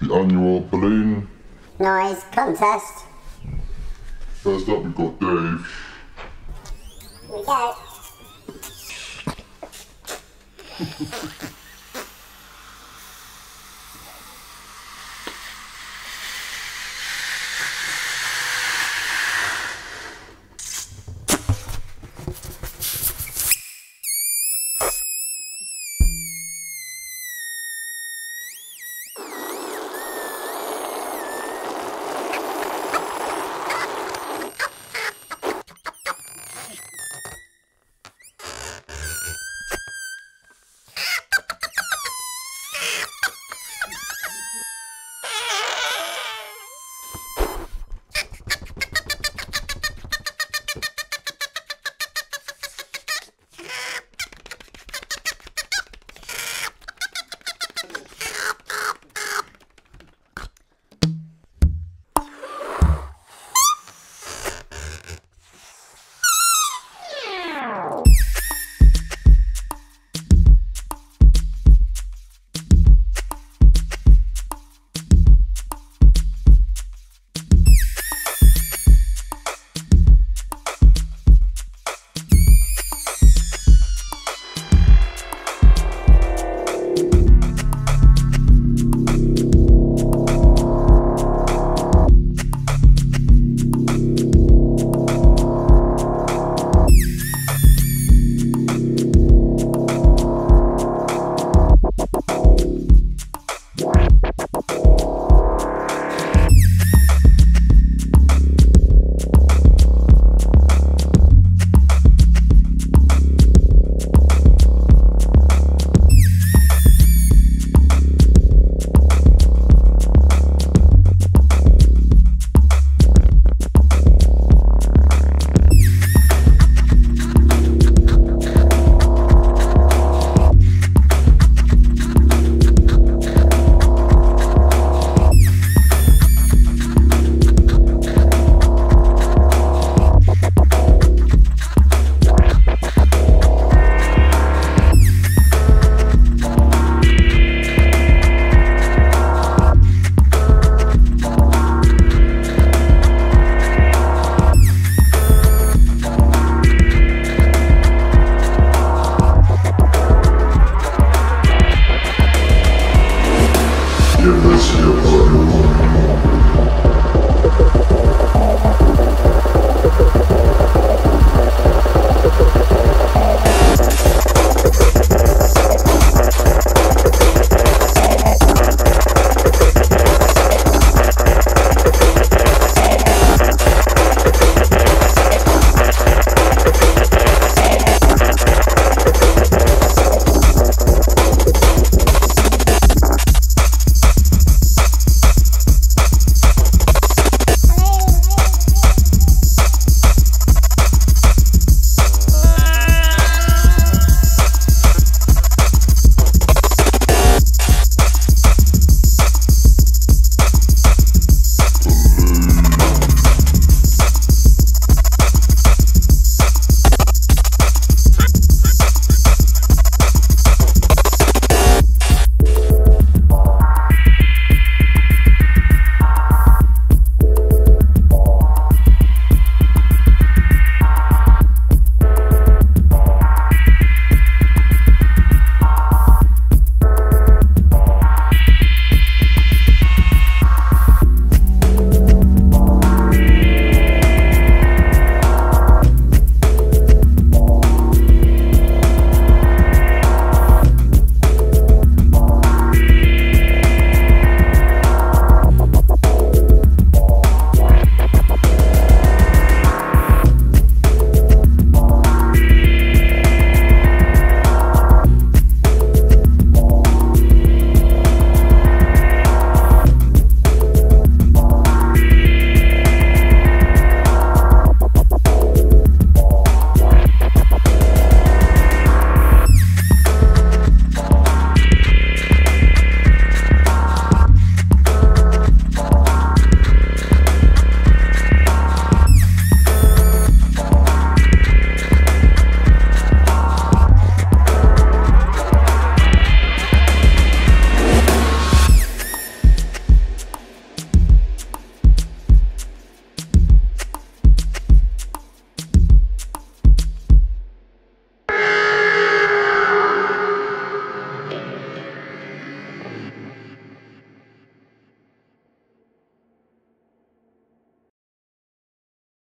the annual balloon. Noise contest. First up, we've got Dave. Here we go. Give us your